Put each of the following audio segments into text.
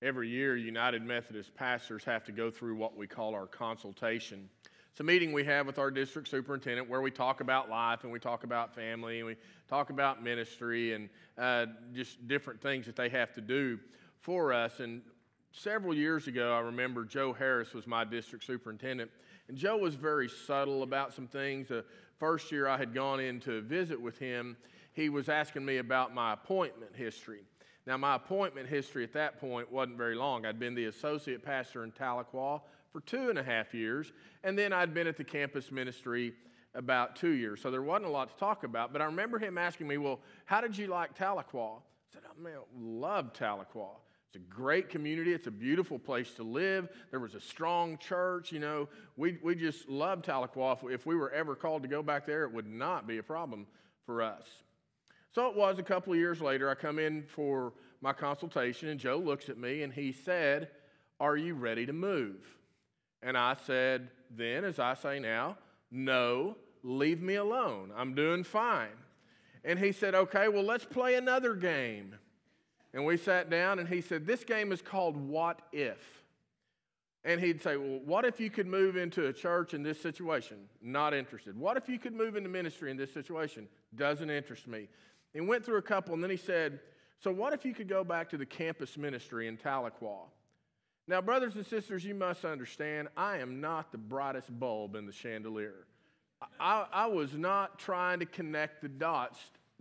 Every year, United Methodist pastors have to go through what we call our consultation. It's a meeting we have with our district superintendent where we talk about life and we talk about family and we talk about ministry and uh, just different things that they have to do for us. And several years ago, I remember Joe Harris was my district superintendent, and Joe was very subtle about some things. The first year I had gone in to visit with him, he was asking me about my appointment history. Now, my appointment history at that point wasn't very long. I'd been the associate pastor in Tahlequah for two and a half years, and then I'd been at the campus ministry about two years. So there wasn't a lot to talk about. But I remember him asking me, Well, how did you like Tahlequah? I said, I man, love Tahlequah. It's a great community. It's a beautiful place to live. There was a strong church. You know, we, we just loved Tahlequah. If we were ever called to go back there, it would not be a problem for us. So it was a couple of years later, I come in for my consultation, and Joe looks at me and he said, Are you ready to move? And I said, Then, as I say now, no, leave me alone. I'm doing fine. And he said, Okay, well, let's play another game. And we sat down and he said, This game is called What If? And he'd say, Well, what if you could move into a church in this situation? Not interested. What if you could move into ministry in this situation? Doesn't interest me. He went through a couple, and then he said, So, what if you could go back to the campus ministry in Tahlequah? Now, brothers and sisters, you must understand, I am not the brightest bulb in the chandelier. I, I was not trying to connect the dots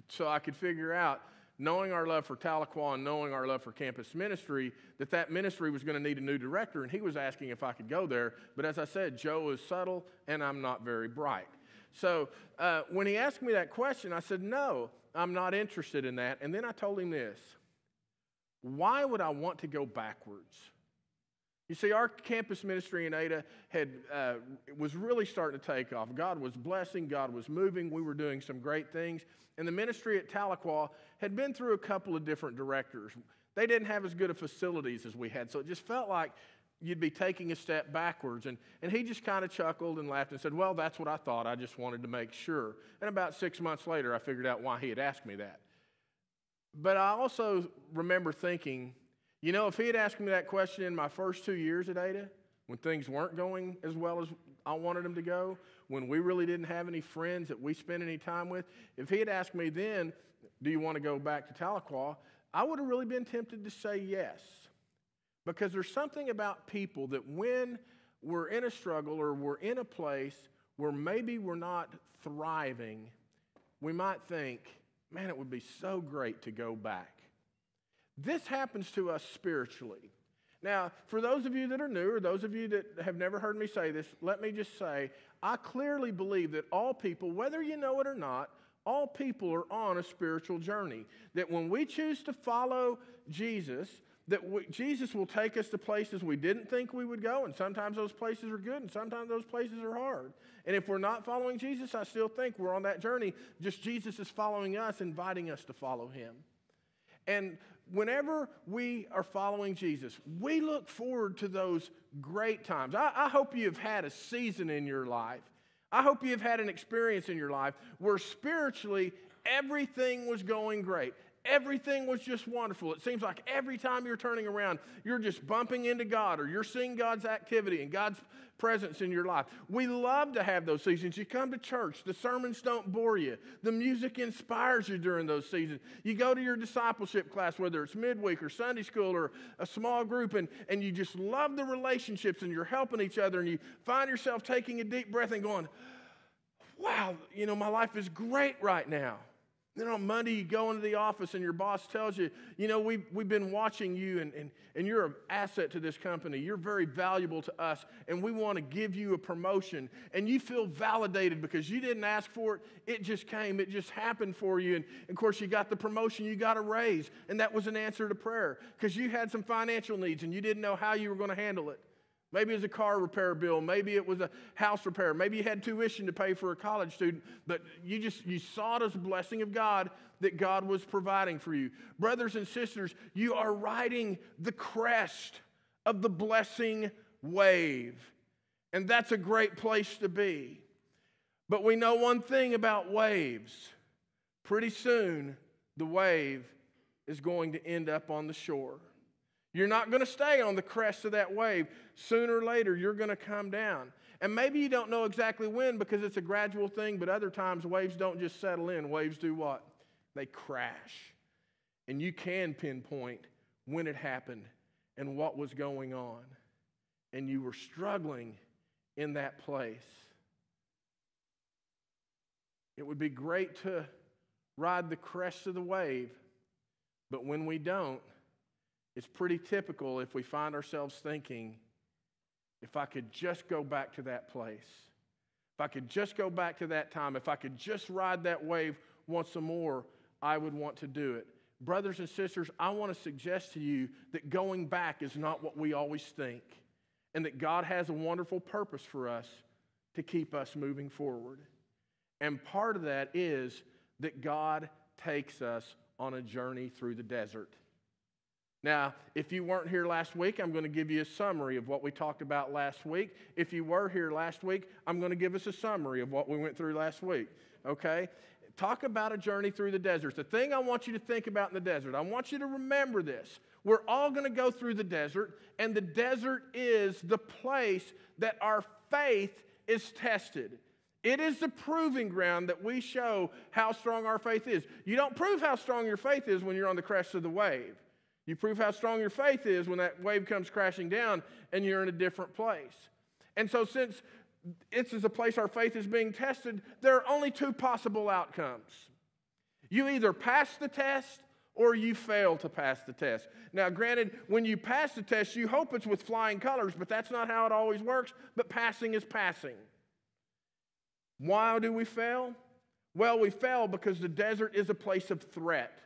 so I could figure out, knowing our love for Tahlequah and knowing our love for campus ministry, that that ministry was going to need a new director, and he was asking if I could go there. But as I said, Joe is subtle, and I'm not very bright. So uh, when he asked me that question, I said, No, I'm not interested in that. And then I told him this why would I want to go backwards? You see, our campus ministry in Ada had, uh, was really starting to take off. God was blessing, God was moving, we were doing some great things. And the ministry at Tahlequah had been through a couple of different directors. They didn't have as good of facilities as we had, so it just felt like you'd be taking a step backwards. And, and he just kind of chuckled and laughed and said, Well, that's what I thought. I just wanted to make sure. And about six months later, I figured out why he had asked me that. But I also remember thinking, you know, if he had asked me that question in my first two years at Ada, when things weren't going as well as I wanted them to go, when we really didn't have any friends that we spent any time with, if he had asked me then, do you want to go back to Tahlequah? I would have really been tempted to say yes. Because there's something about people that when we're in a struggle or we're in a place where maybe we're not thriving, we might think, man, it would be so great to go back. This happens to us spiritually. Now, for those of you that are new or those of you that have never heard me say this, let me just say I clearly believe that all people, whether you know it or not, all people are on a spiritual journey. That when we choose to follow Jesus, that we, Jesus will take us to places we didn't think we would go, and sometimes those places are good, and sometimes those places are hard. And if we're not following Jesus, I still think we're on that journey. Just Jesus is following us, inviting us to follow him. And whenever we are following Jesus, we look forward to those great times. I, I hope you've had a season in your life. I hope you've had an experience in your life where spiritually everything was going great everything was just wonderful. It seems like every time you're turning around, you're just bumping into God or you're seeing God's activity and God's presence in your life. We love to have those seasons. You come to church, the sermons don't bore you, the music inspires you during those seasons. You go to your discipleship class, whether it's midweek or Sunday school or a small group, and, and you just love the relationships and you're helping each other, and you find yourself taking a deep breath and going, Wow, you know, my life is great right now. Then on Monday, you go into the office and your boss tells you, you know, we've, we've been watching you and, and, and you're an asset to this company. You're very valuable to us and we want to give you a promotion. And you feel validated because you didn't ask for it. It just came, it just happened for you. And of course, you got the promotion, you got a raise. And that was an answer to prayer because you had some financial needs and you didn't know how you were going to handle it. Maybe it was a car repair bill. Maybe it was a house repair. Maybe you had tuition to pay for a college student. But you just you saw a blessing of God that God was providing for you. Brothers and sisters, you are riding the crest of the blessing wave. And that's a great place to be. But we know one thing about waves. Pretty soon, the wave is going to end up on the shore. You're not going to stay on the crest of that wave. Sooner or later, you're going to come down. And maybe you don't know exactly when because it's a gradual thing, but other times waves don't just settle in. Waves do what? They crash. And you can pinpoint when it happened and what was going on. And you were struggling in that place. It would be great to ride the crest of the wave, but when we don't, it's pretty typical if we find ourselves thinking, if I could just go back to that place, if I could just go back to that time, if I could just ride that wave once more, I would want to do it. Brothers and sisters, I want to suggest to you that going back is not what we always think, and that God has a wonderful purpose for us to keep us moving forward. And part of that is that God takes us on a journey through the desert. Now, if you weren't here last week, I'm going to give you a summary of what we talked about last week. If you were here last week, I'm going to give us a summary of what we went through last week. Okay? Talk about a journey through the desert. The thing I want you to think about in the desert, I want you to remember this. We're all going to go through the desert, and the desert is the place that our faith is tested. It is the proving ground that we show how strong our faith is. You don't prove how strong your faith is when you're on the crest of the wave. You prove how strong your faith is when that wave comes crashing down and you're in a different place. And so, since this is a place our faith is being tested, there are only two possible outcomes. You either pass the test or you fail to pass the test. Now, granted, when you pass the test, you hope it's with flying colors, but that's not how it always works. But passing is passing. Why do we fail? Well, we fail because the desert is a place of threat.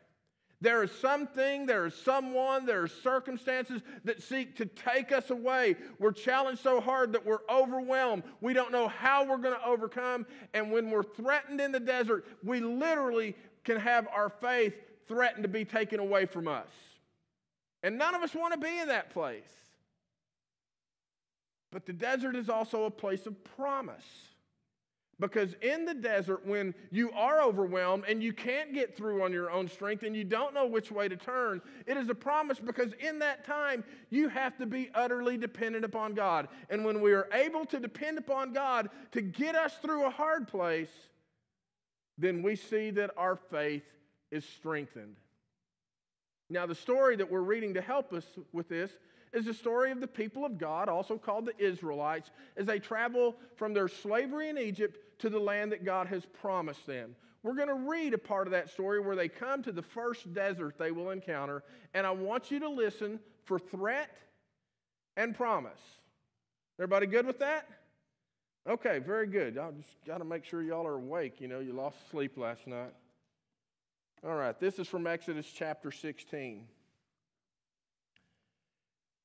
There is something, there is someone, there are circumstances that seek to take us away. We're challenged so hard that we're overwhelmed. We don't know how we're going to overcome. And when we're threatened in the desert, we literally can have our faith threatened to be taken away from us. And none of us want to be in that place. But the desert is also a place of promise. Because in the desert, when you are overwhelmed and you can't get through on your own strength and you don't know which way to turn, it is a promise because in that time, you have to be utterly dependent upon God. And when we are able to depend upon God to get us through a hard place, then we see that our faith is strengthened. Now, the story that we're reading to help us with this is the story of the people of God, also called the Israelites, as they travel from their slavery in Egypt to the land that God has promised them. We're going to read a part of that story where they come to the first desert they will encounter, and I want you to listen for threat and promise. Everybody good with that? Okay, very good. I just got to make sure y'all are awake. You know, you lost sleep last night. All right, this is from Exodus chapter 16.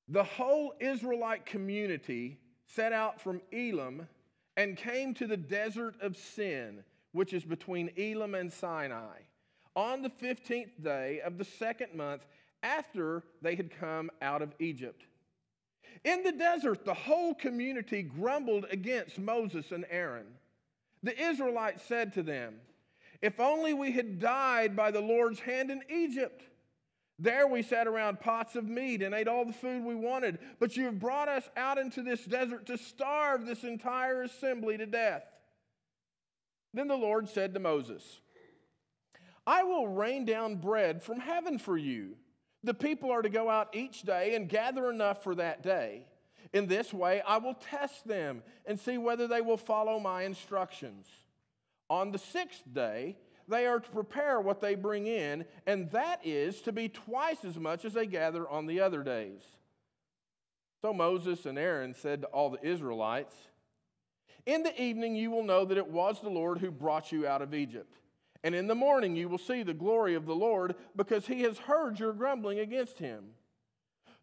The whole Israelite community set out from Elim and came to the desert of Sin, which is between Elim and Sinai, on the 15th day of the second month after they had come out of Egypt. In the desert, the whole community grumbled against Moses and Aaron. The Israelites said to them, If only we had died by the Lord's hand in Egypt there we sat around pots of meat and ate all the food we wanted, but you have brought us out into this desert to starve this entire assembly to death. Then the Lord said to Moses, I will rain down bread from heaven for you. The people are to go out each day and gather enough for that day. In this way, I will test them and see whether they will follow my instructions. On the sixth day, they are to prepare what they bring in, and that is to be twice as much as they gather on the other days. So Moses and Aaron said to all the Israelites, In the evening you will know that it was the Lord who brought you out of Egypt. And in the morning you will see the glory of the Lord, because he has heard your grumbling against him.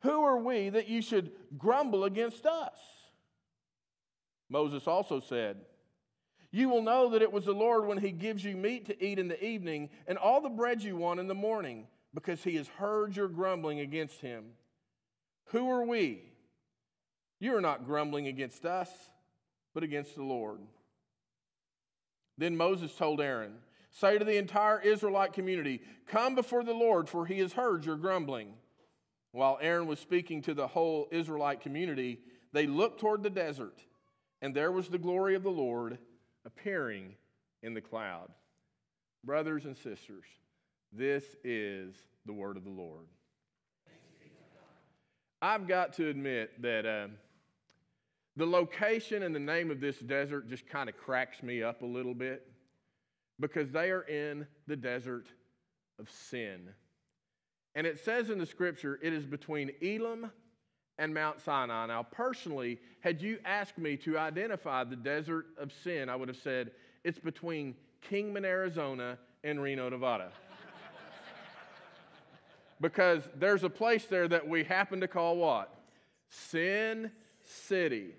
Who are we that you should grumble against us? Moses also said, you will know that it was the Lord when He gives you meat to eat in the evening and all the bread you want in the morning, because He has heard your grumbling against Him. Who are we? You are not grumbling against us, but against the Lord. Then Moses told Aaron, Say to the entire Israelite community, Come before the Lord, for He has heard your grumbling. while Aaron was speaking to the whole Israelite community, they looked toward the desert, and there was the glory of the Lord appearing in the cloud. Brothers and sisters, this is the word of the Lord. I've got to admit that uh, the location and the name of this desert just kind of cracks me up a little bit because they are in the desert of sin. And it says in the scripture, it is between Elim and Mount Sinai. Now, personally, had you asked me to identify the desert of sin, I would have said it's between Kingman, Arizona, and Reno, Nevada. because there's a place there that we happen to call what? Sin City.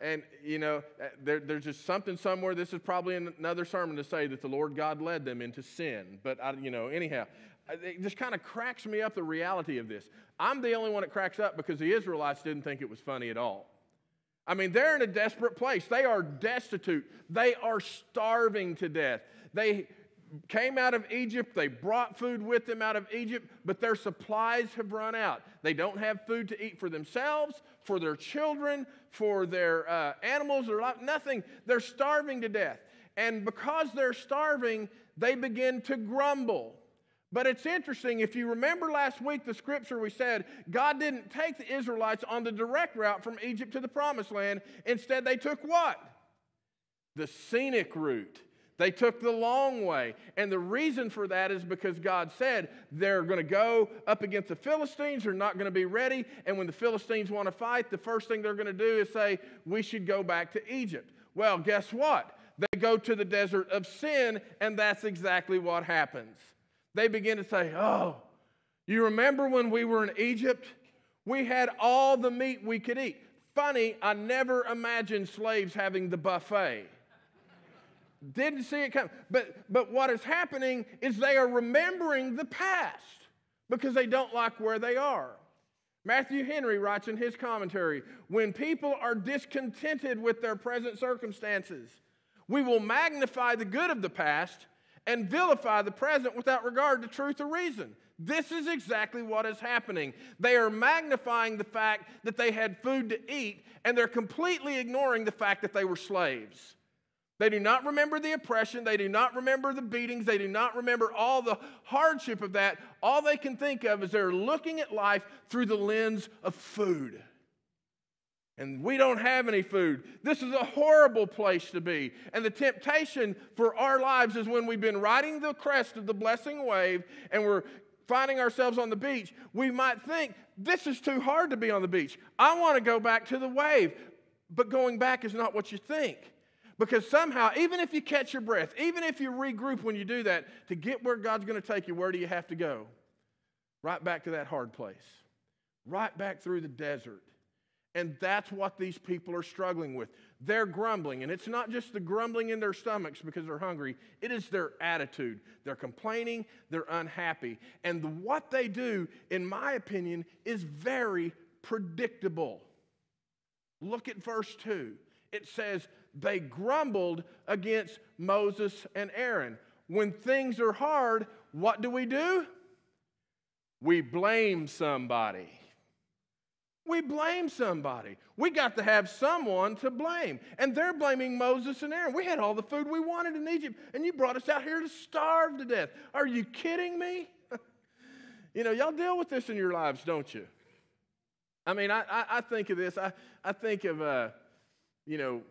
And, you know, uh, there, there's just something somewhere. This is probably another sermon to say that the Lord God led them into sin. But, I, you know, anyhow, it just kind of cracks me up the reality of this. I'm the only one that cracks up because the Israelites didn't think it was funny at all. I mean, they're in a desperate place. They are destitute. They are starving to death. They came out of Egypt. They brought food with them out of Egypt, but their supplies have run out. They don't have food to eat for themselves, for their children, for their uh, animals, or nothing. They're starving to death. And because they're starving, they begin to grumble. But it's interesting, if you remember last week, the scripture we said, God didn't take the Israelites on the direct route from Egypt to the promised land. Instead, they took what? The scenic route. They took the long way. And the reason for that is because God said they're going to go up against the Philistines, they're not going to be ready. And when the Philistines want to fight, the first thing they're going to do is say, We should go back to Egypt. Well, guess what? They go to the desert of sin, and that's exactly what happens they begin to say, Oh, you remember when we were in Egypt? We had all the meat we could eat. Funny, I never imagined slaves having the buffet. Didn't see it come. But, but what is happening is they are remembering the past because they don't like where they are. Matthew Henry writes in his commentary when people are discontented with their present circumstances, we will magnify the good of the past and vilify the present without regard to truth or reason. This is exactly what is happening. They are magnifying the fact that they had food to eat, and they're completely ignoring the fact that they were slaves. They do not remember the oppression. They do not remember the beatings. They do not remember all the hardship of that. All they can think of is they're looking at life through the lens of food and we don't have any food. This is a horrible place to be. And the temptation for our lives is when we've been riding the crest of the blessing wave and we're finding ourselves on the beach, we might think, this is too hard to be on the beach. I want to go back to the wave. But going back is not what you think. Because somehow, even if you catch your breath, even if you regroup when you do that, to get where God's going to take you, where do you have to go? Right back to that hard place, right back through the desert and that's what these people are struggling with. They're grumbling, and it's not just the grumbling in their stomachs because they're hungry, it is their attitude. They're complaining, they're unhappy. And the, what they do, in my opinion, is very predictable. Look at verse 2. It says, They grumbled against Moses and Aaron. When things are hard, what do we do? We blame somebody. We blame somebody. We got to have someone to blame. And they're blaming Moses and Aaron. We had all the food we wanted in Egypt, and you brought us out here to starve to death. Are you kidding me? you know, y'all deal with this in your lives, don't you? I mean, I, I, I think of this. I, I think of, uh, you know,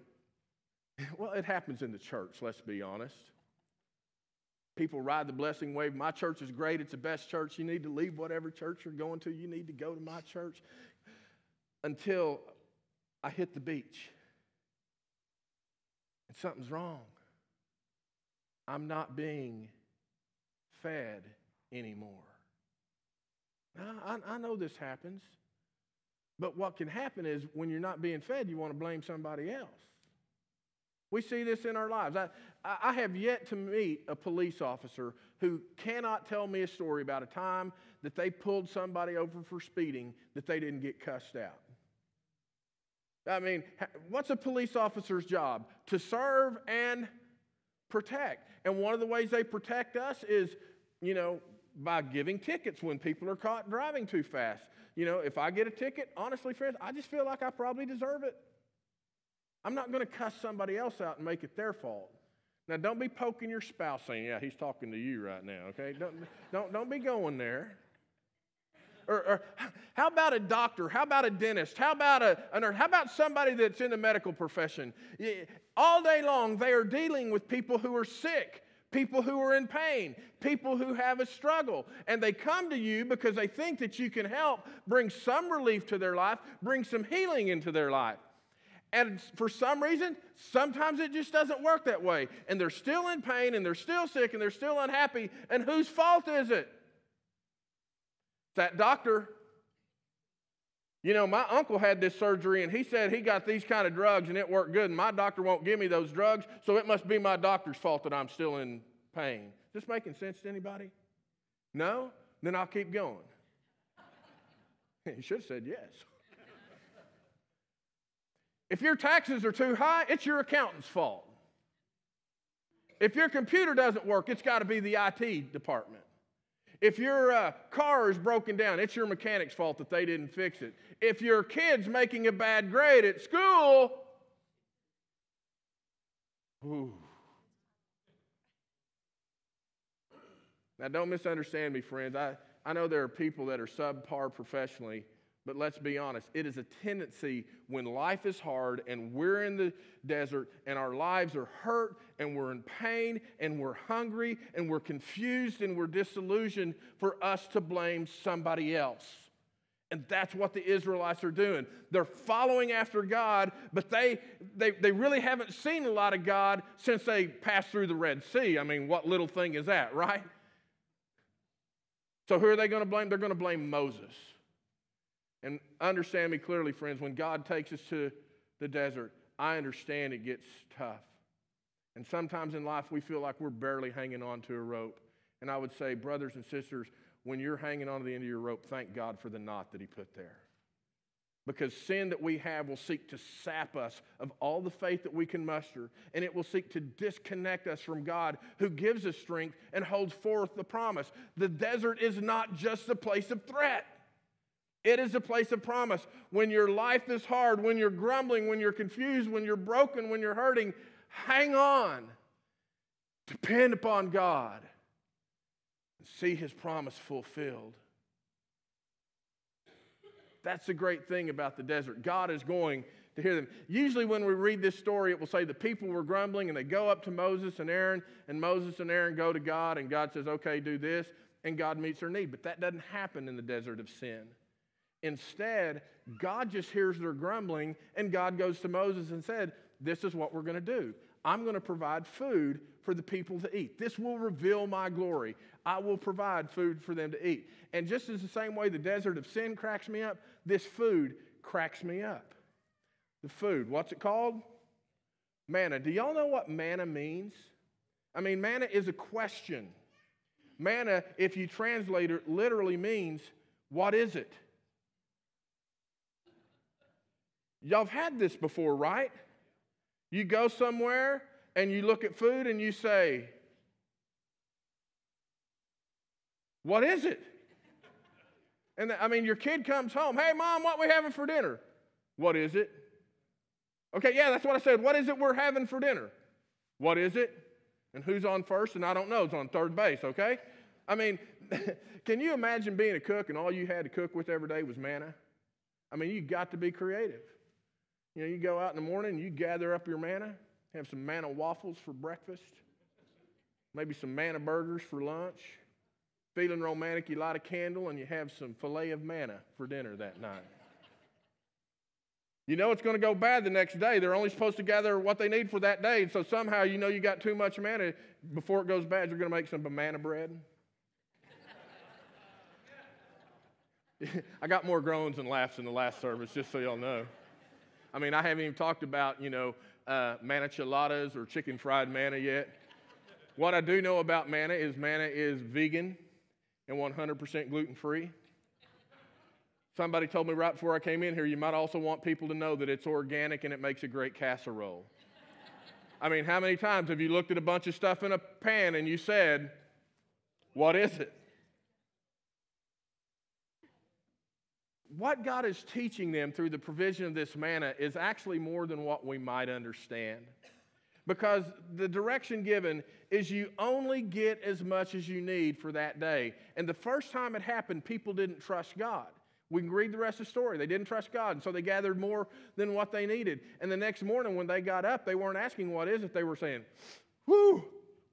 well, it happens in the church, let's be honest. People ride the blessing wave. My church is great. It's the best church. You need to leave whatever church you're going to. You need to go to my church until I hit the beach and something's wrong. I'm not being fed anymore. Now, I, I, know this happens, but what can happen is when you're not being fed, you want to blame somebody else. We see this in our lives. I, I have yet to meet a police officer who cannot tell me a story about a time that they pulled somebody over for speeding that they didn't get cussed out. I mean, what's a police officer's job? To serve and protect. And one of the ways they protect us is, you know, by giving tickets when people are caught driving too fast. You know, if I get a ticket, honestly, friends, I just feel like I probably deserve it. I'm not going to cuss somebody else out and make it their fault. Now, don't be poking your spouse saying, Yeah, he's talking to you right now, okay? Don't, don't, don't be going there. Or, or, how about a doctor? How about a dentist? How about a, a nurse? How about somebody that's in the medical profession? All day long, they are dealing with people who are sick, people who are in pain, people who have a struggle. And they come to you because they think that you can help bring some relief to their life, bring some healing into their life. And for some reason, sometimes it just doesn't work that way. And they're still in pain and they're still sick and they're still unhappy. And whose fault is it? That doctor. You know, my uncle had this surgery and he said he got these kind of drugs and it worked good. And my doctor won't give me those drugs, so it must be my doctor's fault that I'm still in pain. Is this making sense to anybody? No? Then I'll keep going. He should have said yes. If your taxes are too high, it's your accountant's fault. If your computer doesn't work, it's got to be the IT department. If your uh, car is broken down, it's your mechanic's fault that they didn't fix it. If your kid's making a bad grade at school, ooh. Now, don't misunderstand me, friends. I, I know there are people that are subpar professionally but let's be honest, it is a tendency when life is hard and we're in the desert and our lives are hurt and we're in pain and we're hungry and we're confused and we're disillusioned for us to blame somebody else. And that's what the Israelites are doing. They're following after God, but they, they, they really haven't seen a lot of God since they passed through the Red Sea. I mean, what little thing is that, right? So, who are they going to blame? They're going to blame Moses. And understand me clearly, friends, when God takes us to the desert, I understand it gets tough. And sometimes in life, we feel like we're barely hanging on to a rope. And I would say, brothers and sisters, when you're hanging on to the end of your rope, thank God for the knot that He put there. Because sin that we have will seek to sap us of all the faith that we can muster, and it will seek to disconnect us from God who gives us strength and holds forth the promise. The desert is not just a place of threat. It is a place of promise. When your life is hard, when you're grumbling, when you're confused, when you're broken, when you're hurting, hang on. Depend upon God and see His promise fulfilled. That's the great thing about the desert. God is going to hear them. Usually, when we read this story, it will say the people were grumbling and they go up to Moses and Aaron, and Moses and Aaron go to God, and God says, Okay, do this, and God meets their need. But that doesn't happen in the desert of sin. Instead, God just hears their grumbling, and God goes to Moses and said, This is what we're going to do. I'm going to provide food for the people to eat. This will reveal my glory. I will provide food for them to eat. And just as the same way the desert of sin cracks me up, this food cracks me up. The food, what's it called? Manna. Do y'all know what manna means? I mean, manna is a question. Manna, if you translate it, literally means, What is it? Y'all have had this before, right? You go somewhere and you look at food and you say, What is it? And I mean, your kid comes home, Hey, mom, what we having for dinner? What is it? Okay, yeah, that's what I said. What is it we're having for dinner? What is it? And who's on first? And I don't know. It's on third base, okay? I mean, can you imagine being a cook and all you had to cook with every day was manna? I mean, you got to be creative. You know, you go out in the morning you gather up your manna, have some manna waffles for breakfast, maybe some manna burgers for lunch. Feeling romantic, you light a candle and you have some filet of manna for dinner that night. You know it's going to go bad the next day. They're only supposed to gather what they need for that day. So somehow you know you got too much manna. Before it goes bad, you're going to make some banana bread. I got more groans and laughs in the last service, just so y'all know. I mean, I haven't even talked about, you know, uh, or chicken fried manna yet. What I do know about manna is manna is vegan and 100% gluten free. Somebody told me right before I came in here, you might also want people to know that it's organic and it makes a great casserole. I mean, how many times have you looked at a bunch of stuff in a pan and you said, What is it? What God is teaching them through the provision of this manna is actually more than what we might understand. Because the direction given is you only get as much as you need for that day. And the first time it happened, people didn't trust God. We can read the rest of the story. They didn't trust God, and so they gathered more than what they needed. And the next morning, when they got up, they weren't asking, What is it? They were saying, Whoo,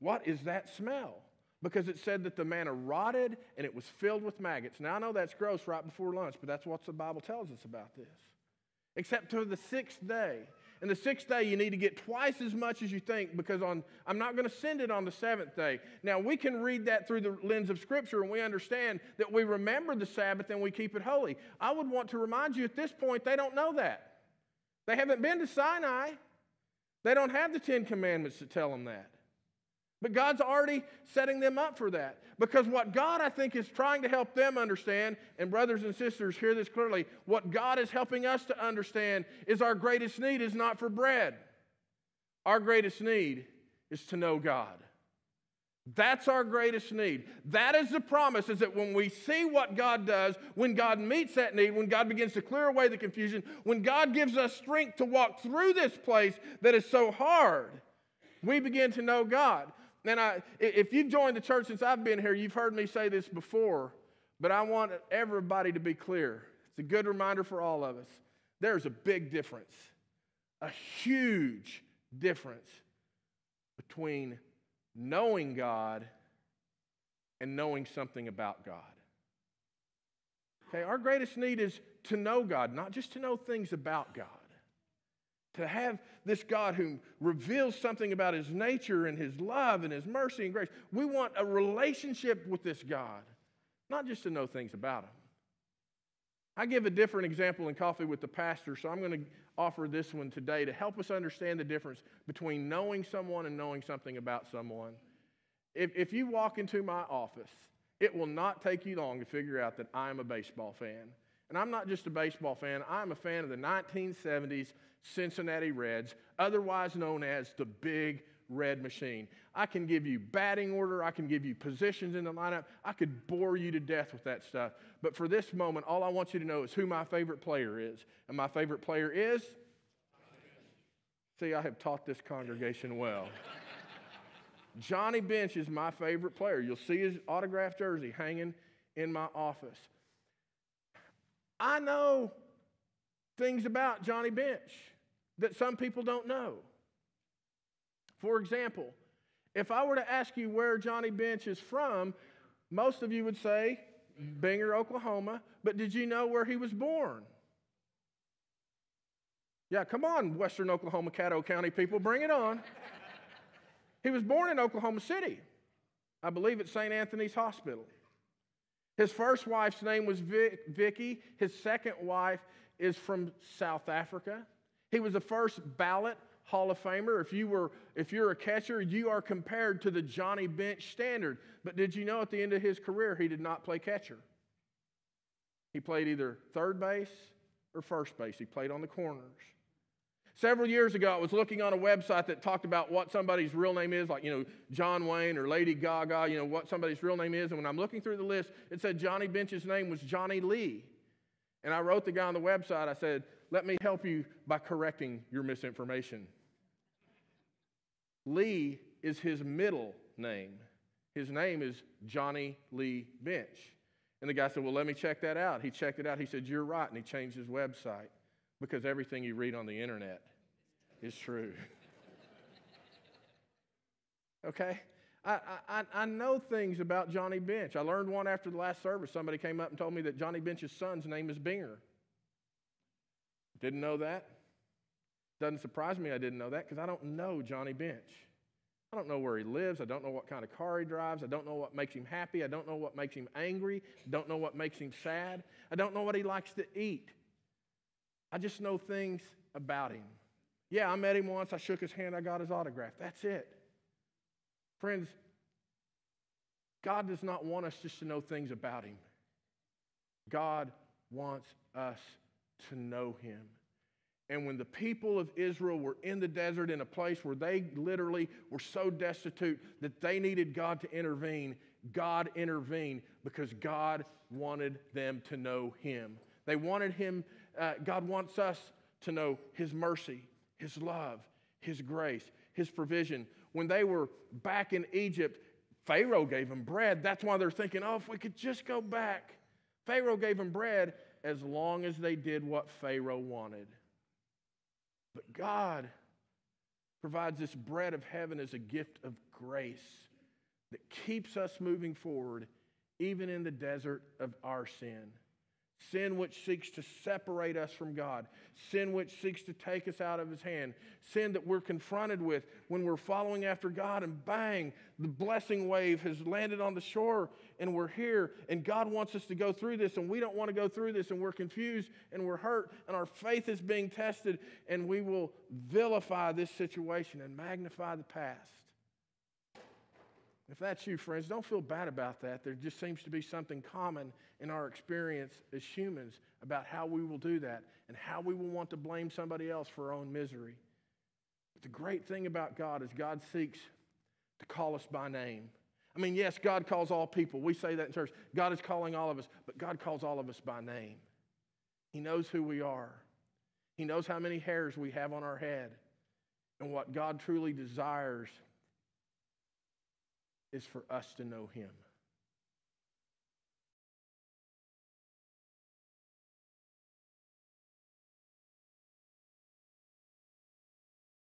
what is that smell? Because it said that the manna rotted and it was filled with maggots. Now, I know that's gross right before lunch, but that's what the Bible tells us about this. Except to the sixth day. And the sixth day, you need to get twice as much as you think because on, I'm not going to send it on the seventh day. Now, we can read that through the lens of Scripture and we understand that we remember the Sabbath and we keep it holy. I would want to remind you at this point, they don't know that. They haven't been to Sinai, they don't have the Ten Commandments to tell them that. But God's already setting them up for that. Because what God, I think, is trying to help them understand, and brothers and sisters, hear this clearly what God is helping us to understand is our greatest need is not for bread. Our greatest need is to know God. That's our greatest need. That is the promise is that when we see what God does, when God meets that need, when God begins to clear away the confusion, when God gives us strength to walk through this place that is so hard, we begin to know God. And I, if you've joined the church since I've been here, you've heard me say this before, but I want everybody to be clear. It's a good reminder for all of us. There's a big difference, a huge difference between knowing God and knowing something about God. Okay, our greatest need is to know God, not just to know things about God to have this God who reveals something about his nature and his love and his mercy and grace. We want a relationship with this God, not just to know things about him. I give a different example in Coffee with the Pastor, so I'm going to offer this one today to help us understand the difference between knowing someone and knowing something about someone. If, if you walk into my office, it will not take you long to figure out that I'm a baseball fan. And I'm not just a baseball fan, I'm a fan of the 1970s Cincinnati Reds, otherwise known as the Big Red Machine. I can give you batting order, I can give you positions in the lineup, I could bore you to death with that stuff. But for this moment, all I want you to know is who my favorite player is. And my favorite player is? See, I have taught this congregation well. Johnny Bench is my favorite player. You'll see his autographed jersey hanging in my office. I know things about Johnny Bench that some people don't know. For example, if I were to ask you where Johnny Bench is from, most of you would say Binger, Oklahoma, but did you know where he was born? Yeah, come on, Western Oklahoma, Caddo County people, bring it on. he was born in Oklahoma City, I believe at St. Anthony's Hospital. His first wife's name was Vic, Vicky. His second wife is from South Africa. He was the first ballot Hall of Famer. If you were if you're a catcher, you are compared to the Johnny Bench standard. But did you know at the end of his career he did not play catcher? He played either third base or first base. He played on the corners. Several years ago, I was looking on a website that talked about what somebody's real name is, like, you know, John Wayne or Lady Gaga, you know, what somebody's real name is. And when I'm looking through the list, it said Johnny Bench's name was Johnny Lee. And I wrote the guy on the website, I said, let me help you by correcting your misinformation. Lee is his middle name. His name is Johnny Lee Bench. And the guy said, Well, let me check that out. He checked it out. He said, You're right. And he changed his website because everything you read on the internet is true. okay? I, I, I know things about Johnny Bench. I learned one after the last service. Somebody came up and told me that Johnny Bench's son's name is Binger. Didn't know that. Doesn't surprise me I didn't know that because I don't know Johnny Bench. I don't know where he lives. I don't know what kind of car he drives. I don't know what makes him happy. I don't know what makes him angry. I don't know what makes him sad. I don't know what he likes to eat. I just know things about him. Yeah, I met him once. I shook his hand. I got his autograph. That's it. Friends, God does not want us just to know things about him. God wants us to know him. And when the people of Israel were in the desert in a place where they literally were so destitute that they needed God to intervene, God intervened because God wanted them to know him. They wanted him, uh, God wants us to know his mercy, his love, his grace, his provision. When they were back in Egypt, Pharaoh gave them bread. That's why they're thinking, oh, if we could just go back. Pharaoh gave them bread as long as they did what Pharaoh wanted. But God provides this bread of heaven as a gift of grace that keeps us moving forward, even in the desert of our sin. Sin which seeks to separate us from God. Sin which seeks to take us out of His hand. Sin that we're confronted with when we're following after God, and bang, the blessing wave has landed on the shore, and we're here, and God wants us to go through this, and we don't want to go through this, and we're confused, and we're hurt, and our faith is being tested, and we will vilify this situation and magnify the past. If that's you, friends, don't feel bad about that. There just seems to be something common in our experience as humans about how we will do that and how we will want to blame somebody else for our own misery. But the great thing about God is God seeks to call us by name. I mean, yes, God calls all people. We say that in church. God is calling all of us, but God calls all of us by name. He knows who we are, He knows how many hairs we have on our head. And what God truly desires is for us to know Him.